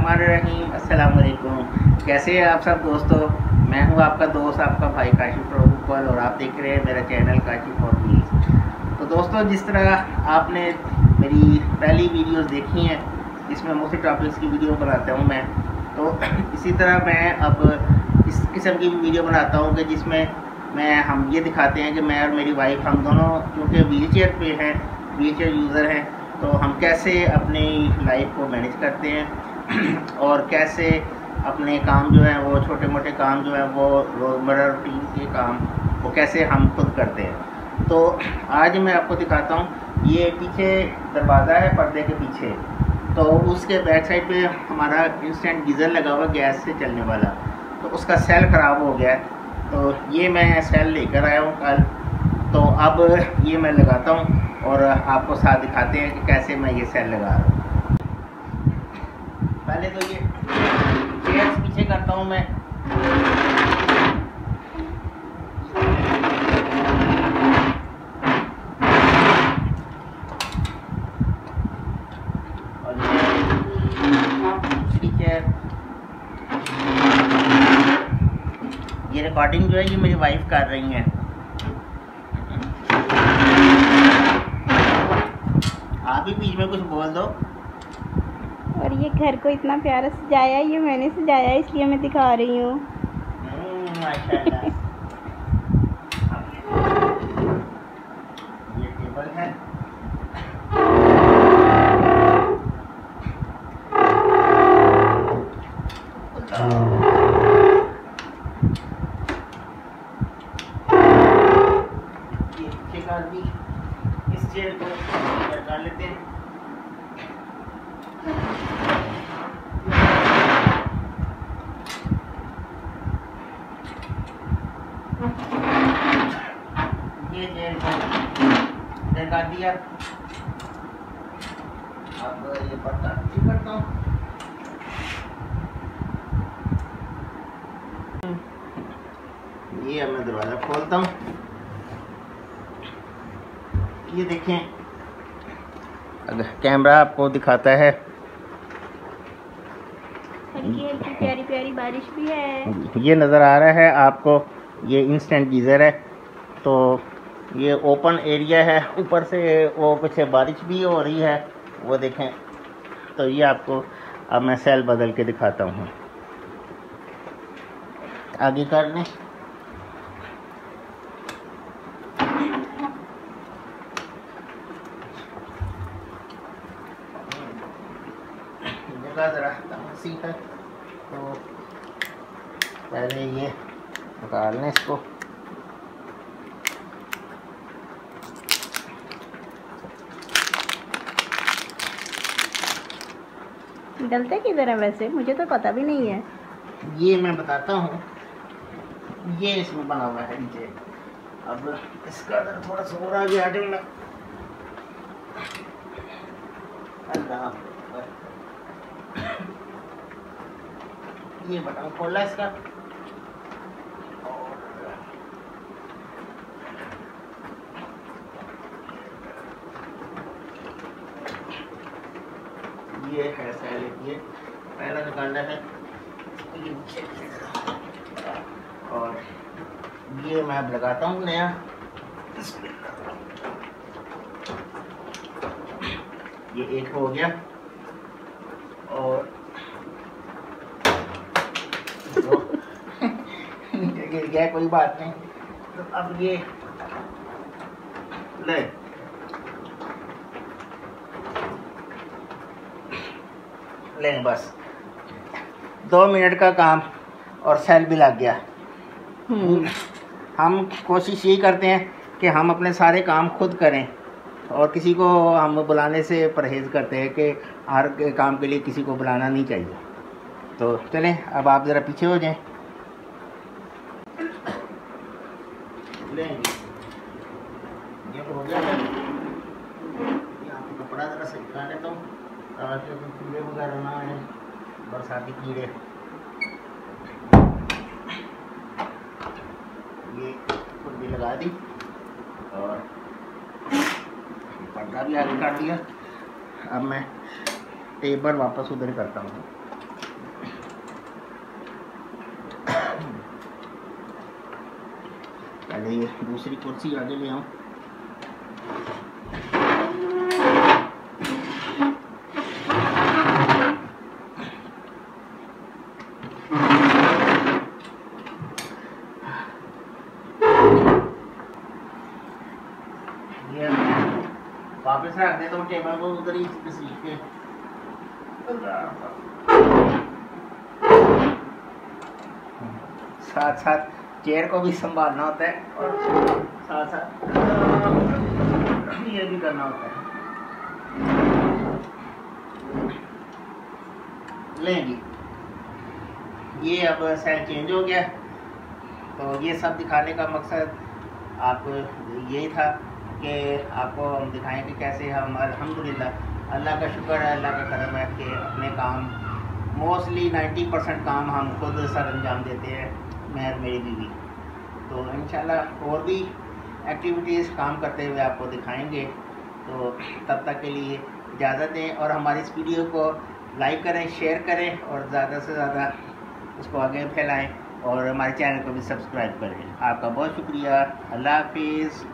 रहीम अस्सलाम वालेकुम कैसे हैं आप सब दोस्तों? मैं हूँ आपका दोस्त, आपका भाई काशिफ प्रभुपल, और आप देख रहे हैं मेरा चैनल काशिफ और व्हील्स तो दोस्तों, जिस तरह आपने मेरी पहली वीडियोस देखी हैं जिसमें मुख्य टॉपिक्स की वीडियो बनाता हूँ मैं। तो इसी तरह मैं अब इस किस्म की वीडियो बनाता हूँ कि जिसमें मैं, हम ये दिखाते हैं कि मैं और मेरी वाइफ हम दोनों क्योंकि व्हील चेयर पर हैं व्हील चेयर यूज़र हैं तो हम कैसे अपनी लाइफ को मैनेज करते हैं। और कैसे अपने काम जो हैं, वो छोटे मोटे काम जो हैं, वो रोज़मर्रा रूटीन के काम, वो कैसे हम खुद करते हैं। तो आज मैं आपको दिखाता हूँ, ये पीछे दरवाज़ा है, पर्दे के पीछे। तो उसके बैक साइड पे हमारा इंस्टेंट गीज़र लगा हुआ, गैस से चलने वाला। तो उसका सेल ख़राब हो गया तो ये मैं सेल लेकर आया हूँ कल। तो अब ये मैं लगाता हूँ और आपको साथ दिखाते हैं कि कैसे मैं ये सेल लगा रहा हूँ। पहले तो ये चेयर्स पीछे करता हूँ मैं। ये रिकॉर्डिंग जो है, ये मेरी वाइफ कर रही हैं। आप भी बीच में कुछ बोल दो। और ये घर को इतना प्यारा सजाया, ये मैंने सजाया, इसलिए मैं दिखा रही हूँ। इस चेयर को डाल लेते हैं। ये दिया। अब ये ये मैं दरवाज़ा खोलता हूँ। ये देखें। कैमरा आपको दिखाता है। हल्की हल्की प्यारी प्यारी बारिश भी है। ये नज़र आ रहा है आपको ये इंस्टेंट गीज़र है। तो ये ओपन एरिया है ऊपर से वो कुछ बारिश भी हो रही है वो देखें। तो ये आपको अब मैं सेल बदल के दिखाता हूँ। आगे कर लें। जगह ज़रा तमसी है तो पहले ये निकाल लें इसको डलते किधर है वैसे? मुझे तो पता भी नहीं है। ये मैं बताता हूँ। ये इसमें बना हुआ है नीचे। अब इसका अगर थोड़ा सा और आगे हटे ना अल्लाह। ये बटन खोला इसका। ये है पहले ये पहला निकालना है। ये नीचे की तरफ़। और ये मैं लगाता हूँ नया। ये एक हो गया। और गिर गया कोई बात नहीं तो अब ये ले लें बस दो मिनट का काम और सेल भी लग गया। हम्म, हम कोशिश यही करते हैं कि हम अपने सारे काम खुद करें और किसी को हम बुलाने से परहेज़ करते हैं कि हर काम के लिए किसी को बुलाना नहीं चाहिए। तो चलें, अब आप ज़रा पीछे हो जाएँ। कपड़ा कीड़े बरसाती ये लगा दी और पर्दा भी आगे काट दिया। अब मैं टेबल वापस उधर करता हूँ। पहले ये दूसरी कुर्सी आगे ले आऊँ वापस तो टेबल को उधर ही के साथ साथ चेयर को भी संभालना होता है और साथ साथ, ये भी करना होता है। लेंगी ये अब सेल चेंज हो गया। तो ये सब दिखाने का मकसद आप, यही था कि आपको हम दिखाएँ कि कैसे हम, अल्हम्दुलिल्लाह, अल्लाह का शुक्र है, अल्लाह का करम है कि अपने काम मोस्टली 90 परसेंट काम हम खुद सर अंजाम देते हैं। मैं मेरी बीवी। तो इन और भी एक्टिविटीज़ काम करते हुए आपको दिखाएँगे। तो तब तक के लिए इजाज़त दें और हमारी इस वीडियो को लाइक करें शेयर करें और ज़्यादा से ज़्यादा उसको आगे फैलाएँ और हमारे चैनल को भी सब्सक्राइब करें। आपका बहुत शुक्रिया। अल्लाह हाफिज़।